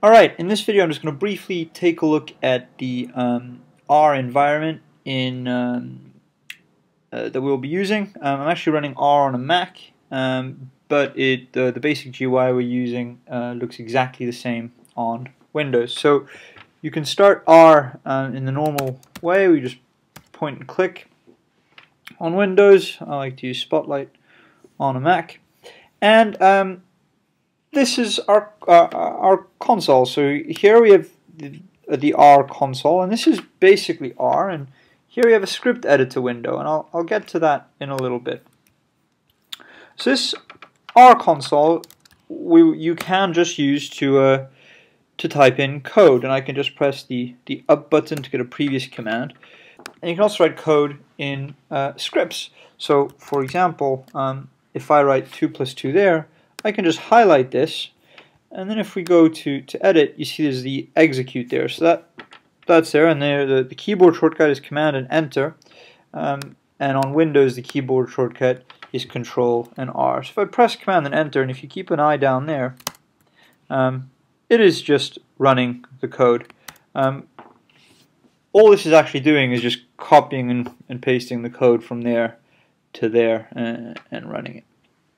Alright, in this video I'm just going to briefly take a look at the um, R environment in um, uh, that we'll be using. Um, I'm actually running R on a Mac, um, but it uh, the basic GUI we're using uh, looks exactly the same on Windows. So you can start R uh, in the normal way, we just point and click. On Windows, I like to use Spotlight on a Mac. And um, this is our uh, our console. So here we have the, the, R console, and this is basically R. And here we have a script editor window, and I'll I'll get to that in a little bit. So this R console, we you can just use to uh, to type in code, and I can just press the the up button to get a previous command. And you can also write code in uh, scripts. So, for example, um, if I write 2 plus 2 there, I can just highlight this and then if we go to, to edit you see there's the execute there. So that that's there and there the, the keyboard shortcut is command and enter. Um, and on Windows the keyboard shortcut is control and R. So if I press command and enter and if you keep an eye down there um, it is just running the code. Um, all this is actually doing is just copying and, and pasting the code from there to there and, uh, and running it